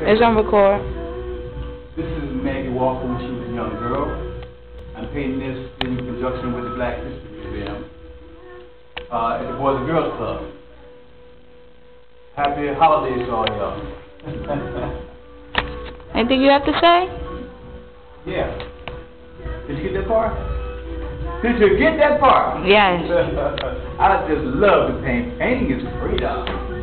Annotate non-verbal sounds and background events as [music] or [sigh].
It's on record. This is Maggie Walker when she was a young girl. I'm painting this in conjunction with the Black History Museum uh, at the Boys and Girls Club. Happy holidays to all y'all. [laughs] Anything you have to say? yeah. Did you get that far? Did you get that far? Yes. [laughs] I just love to paint. Painting is freedom.